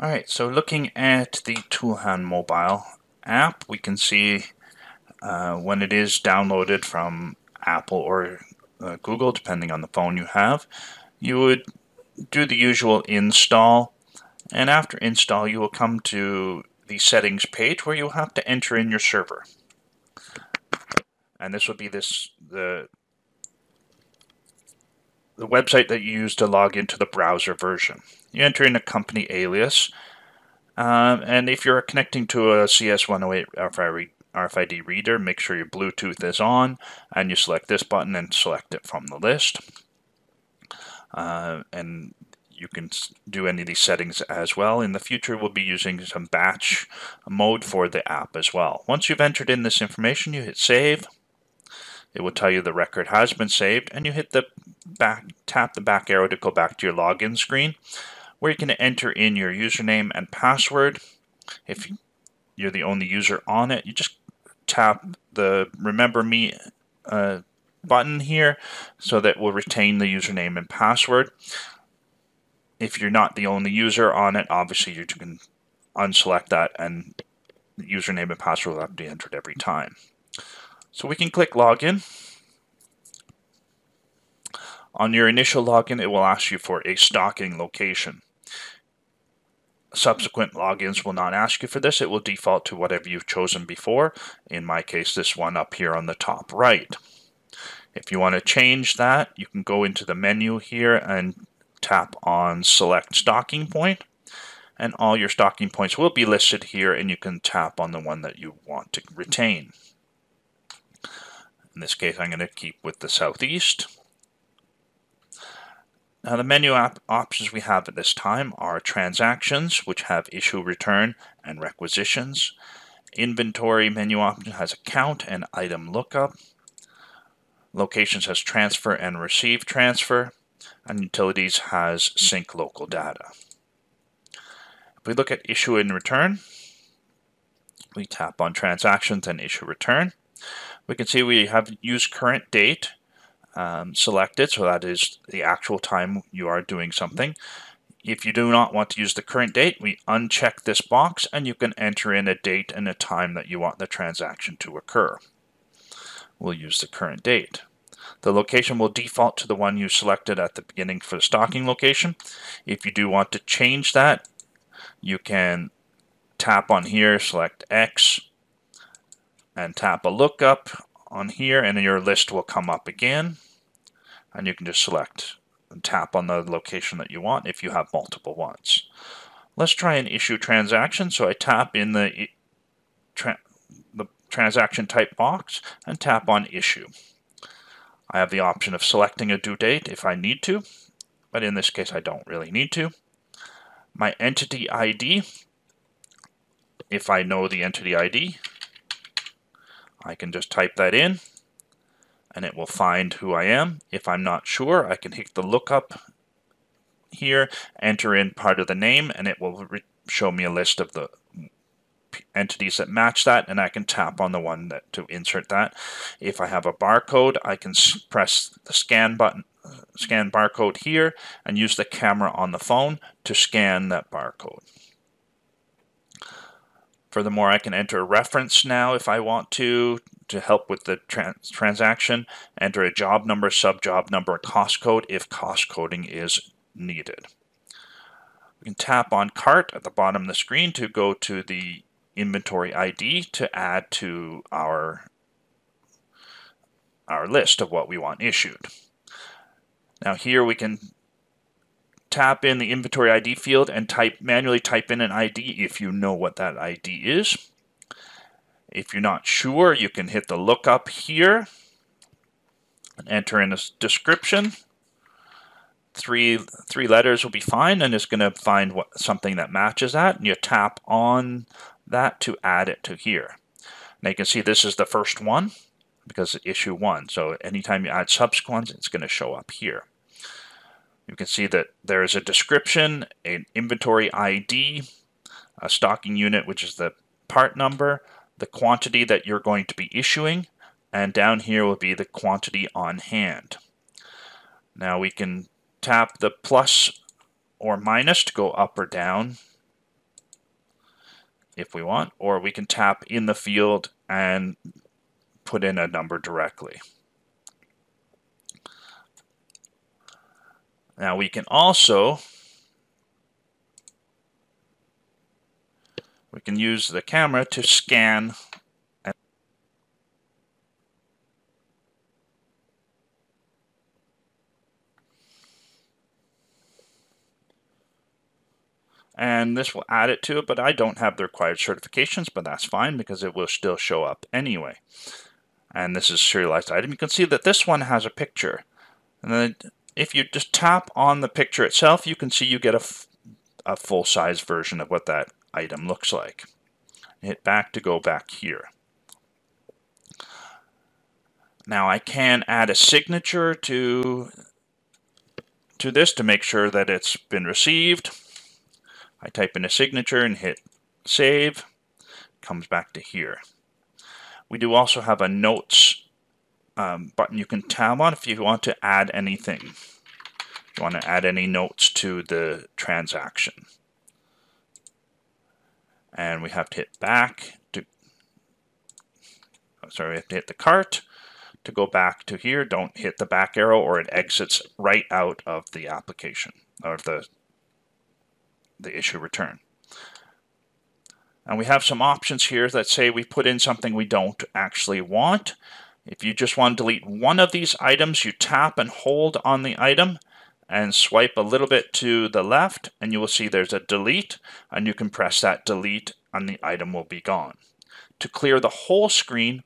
Alright, so looking at the ToolHound mobile app, we can see uh, when it is downloaded from Apple or uh, Google, depending on the phone you have, you would do the usual install, and after install you will come to the settings page where you'll have to enter in your server. And this will be this the the website that you use to log into the browser version. You enter in a company alias, um, and if you're connecting to a CS108 RFID reader, make sure your Bluetooth is on, and you select this button and select it from the list. Uh, and you can do any of these settings as well. In the future, we'll be using some batch mode for the app as well. Once you've entered in this information, you hit save. It will tell you the record has been saved, and you hit the back, tap the back arrow to go back to your login screen, where you can enter in your username and password. If you're the only user on it, you just tap the Remember Me uh, button here so that will retain the username and password. If you're not the only user on it, obviously you can unselect that and the username and password will have to be entered every time. So we can click login. On your initial login, it will ask you for a stocking location. Subsequent logins will not ask you for this. It will default to whatever you've chosen before. In my case, this one up here on the top right. If you want to change that, you can go into the menu here and tap on select stocking point and all your stocking points will be listed here and you can tap on the one that you want to retain. In this case I'm going to keep with the southeast. Now the menu options we have at this time are transactions which have issue return and requisitions. Inventory menu option has account and item lookup. Locations has transfer and receive transfer and utilities has sync local data. If we look at issue and return, we tap on transactions and issue return. We can see we have use current date um, selected, so that is the actual time you are doing something. If you do not want to use the current date, we uncheck this box and you can enter in a date and a time that you want the transaction to occur. We'll use the current date. The location will default to the one you selected at the beginning for the stocking location. If you do want to change that, you can tap on here, select X, and tap a lookup on here, and your list will come up again. And you can just select and tap on the location that you want if you have multiple ones. Let's try an issue transaction. So I tap in the, tra the transaction type box and tap on issue. I have the option of selecting a due date if I need to, but in this case I don't really need to. My entity ID, if I know the entity ID, I can just type that in and it will find who I am. If I'm not sure, I can hit the lookup here, enter in part of the name, and it will show me a list of the entities that match that and I can tap on the one that to insert that. If I have a barcode, I can press the scan button, scan barcode here and use the camera on the phone to scan that barcode. Furthermore, I can enter a reference now if I want to to help with the trans transaction, enter a job number, sub-job number, cost code if cost coding is needed. We can tap on cart at the bottom of the screen to go to the inventory ID to add to our, our list of what we want issued. Now here we can tap in the inventory ID field and type manually type in an ID if you know what that ID is. If you're not sure, you can hit the lookup here and enter in a description. Three three letters will be fine, and it's going to find what something that matches that. And you tap on that to add it to here. Now you can see this is the first one because it's issue one. So anytime you add subsequent, it's going to show up here. You can see that there is a description, an inventory ID, a stocking unit, which is the part number, the quantity that you're going to be issuing, and down here will be the quantity on hand. Now we can tap the plus or minus to go up or down if we want, or we can tap in the field and put in a number directly. Now we can also we can use the camera to scan and this will add it to it, but I don't have the required certifications, but that's fine because it will still show up anyway. And this is serialized item. You can see that this one has a picture. And then if you just tap on the picture itself, you can see you get a, a full-size version of what that item looks like. Hit back to go back here. Now I can add a signature to to this to make sure that it's been received. I type in a signature and hit save. Comes back to here. We do also have a notes um, button you can tab on if you want to add anything. You want to add any notes to the transaction. And we have to hit back to, oh, sorry, we have to hit the cart to go back to here. Don't hit the back arrow or it exits right out of the application or the the issue return. And we have some options here that say we put in something we don't actually want. If you just want to delete one of these items, you tap and hold on the item and swipe a little bit to the left and you will see there's a delete and you can press that delete and the item will be gone. To clear the whole screen,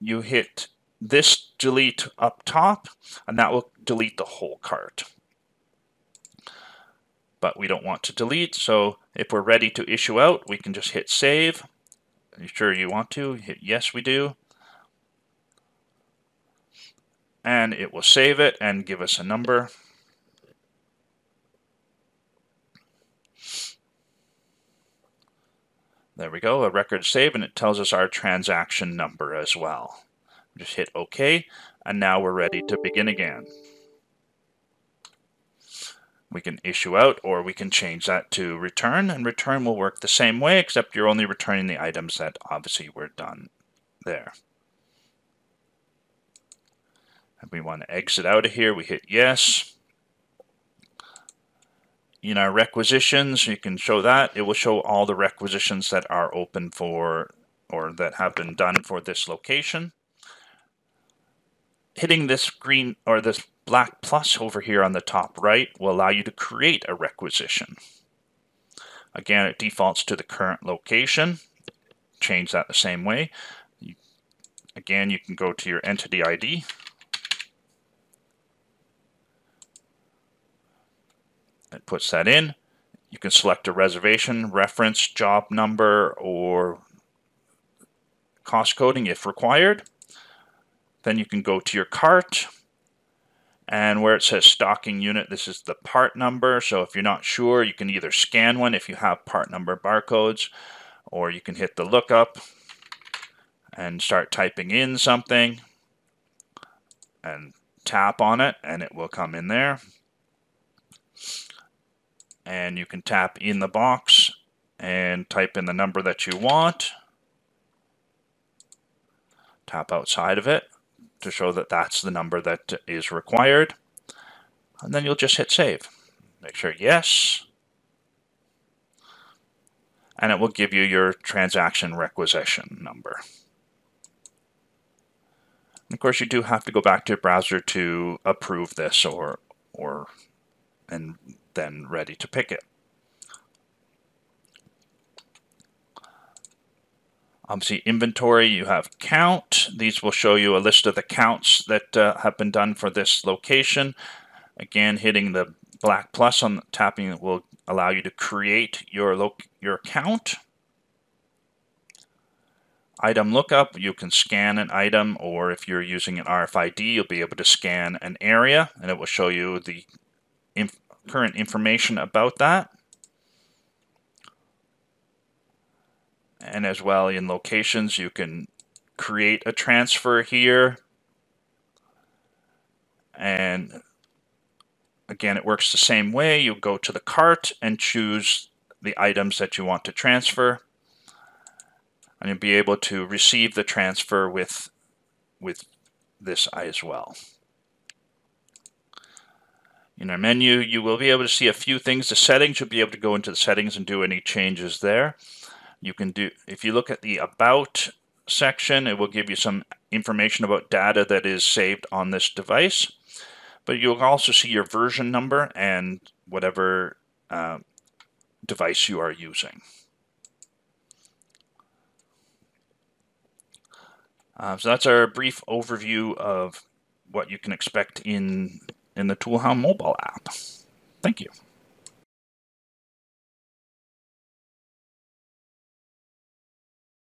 you hit this delete up top and that will delete the whole cart but we don't want to delete. So if we're ready to issue out, we can just hit save. Are you sure you want to? Hit yes, we do. And it will save it and give us a number. There we go, a record save, and it tells us our transaction number as well. Just hit OK, and now we're ready to begin again we can issue out or we can change that to return and return will work the same way except you're only returning the items that obviously were done there. And we want to exit out of here, we hit yes. In our requisitions, you can show that. It will show all the requisitions that are open for or that have been done for this location. Hitting this green or this black plus over here on the top right will allow you to create a requisition. Again, it defaults to the current location. Change that the same way. Again, you can go to your entity ID. It puts that in. You can select a reservation, reference, job number, or cost coding if required. Then you can go to your cart and where it says stocking unit, this is the part number. So if you're not sure, you can either scan one if you have part number barcodes, or you can hit the lookup and start typing in something and tap on it and it will come in there. And you can tap in the box and type in the number that you want. Tap outside of it to show that that's the number that is required. And then you'll just hit save. Make sure yes. And it will give you your transaction requisition number. And of course, you do have to go back to your browser to approve this or, or and then ready to pick it. Obviously, inventory, you have count. These will show you a list of the counts that uh, have been done for this location. Again, hitting the black plus on tapping will allow you to create your, your count. Item lookup, you can scan an item, or if you're using an RFID, you'll be able to scan an area, and it will show you the current information about that. and as well in locations you can create a transfer here and again it works the same way you go to the cart and choose the items that you want to transfer and you'll be able to receive the transfer with with this as well. In our menu, you will be able to see a few things. The settings, you'll be able to go into the settings and do any changes there. You can do, if you look at the About section, it will give you some information about data that is saved on this device. But you'll also see your version number and whatever uh, device you are using. Uh, so that's our brief overview of what you can expect in, in the Toolhound mobile app. Thank you.